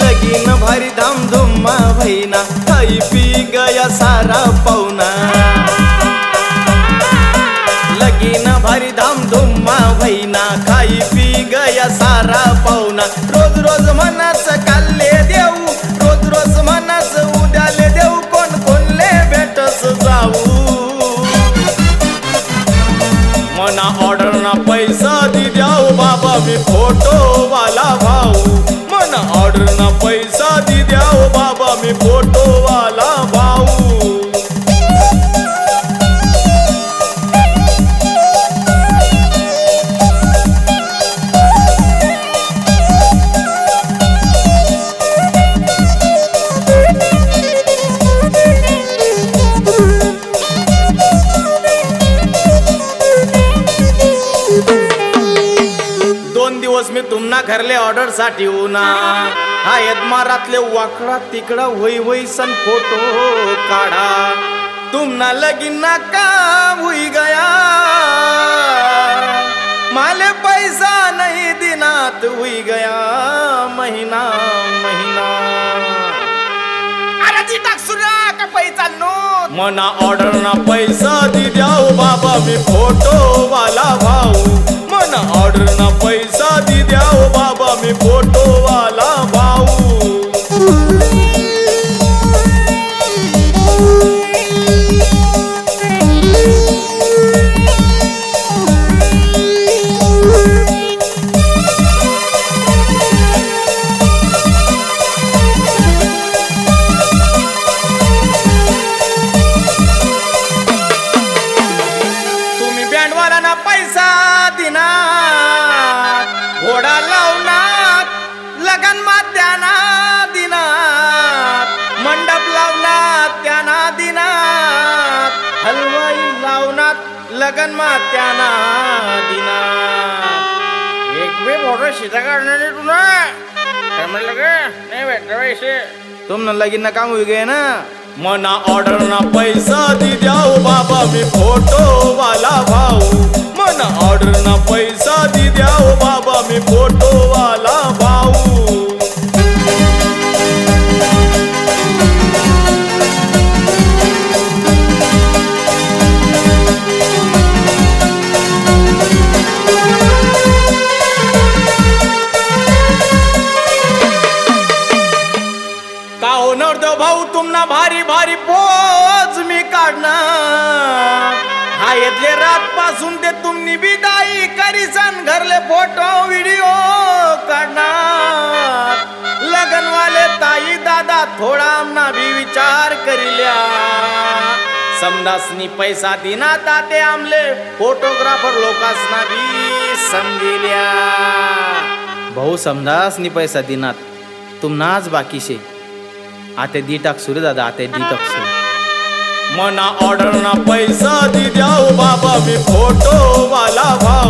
लगीन भारी धामधुम्मा भैना खाई पी गया सारा पौना लगीन भारी धामधुम्मा भैना या सारा पाहुणा. रोज रोज मनास काल्ले देऊ. रोज रोज मनास उद्याले देऊ. कोण कोणले भेटस जाऊ. मना ऑर्डर ना पैसा दि द्याऊ. बाबा मी फोटो वाला भाऊ. मना ऑर्डर ना पैसा दी द्याऊ. बाबा मी फोटो तुम्हा घरले ऑर्डरसाठी ना हा यदमारातले वाकडा तिकडा होई होई सन फोटो काढा. तुमना लगीन ना काम हुई गया. माले पैसा नहीं दिनात हुई गया. महीना महीना. अरे ती टाक सुरा का पैसा नो मना ऑर्डर ना पैसा दी द्याओ त्यांना पैसा दिना घोडा लावणार लगन मात्याना दिना मंडप लावणार त्यांना दिना हलवाई लावणार लगन मात्याना दिना एक बे मोठं शिता काढणार तुला. काय म्हणलं ग? नाही भेटलं पैसे. तुमनं लगीन ना काम होई गे ना. मना ऑर्डर ना पैसा दी द्याओ हो बाबा मी फोटो वाला पैसा दी द्याओ बाबा मी फोटो वाला भाऊ. का होणार दो भाऊ तुमना भारी भारी पोच मी काढणार. हायतले रात पासून ते तुम्ही बिदाई करीसन. घरले फोटो व्हिडिओ काढणार. लगनवाले ताई दादा थोडा आमना भी विचार करिल्या. समदासनी पैसा दिना ताते आमले फोटोग्राफर लोकांसना भी समजिल्या. भाऊ समदासनी पैसा दिनात तुम्हाच बाकी शे आता दी टाक सुरे दादा आता दी सुरे. मना ऑर्डर ना पैसा दी द्याओ बाबा मी फोटो वाला भाऊ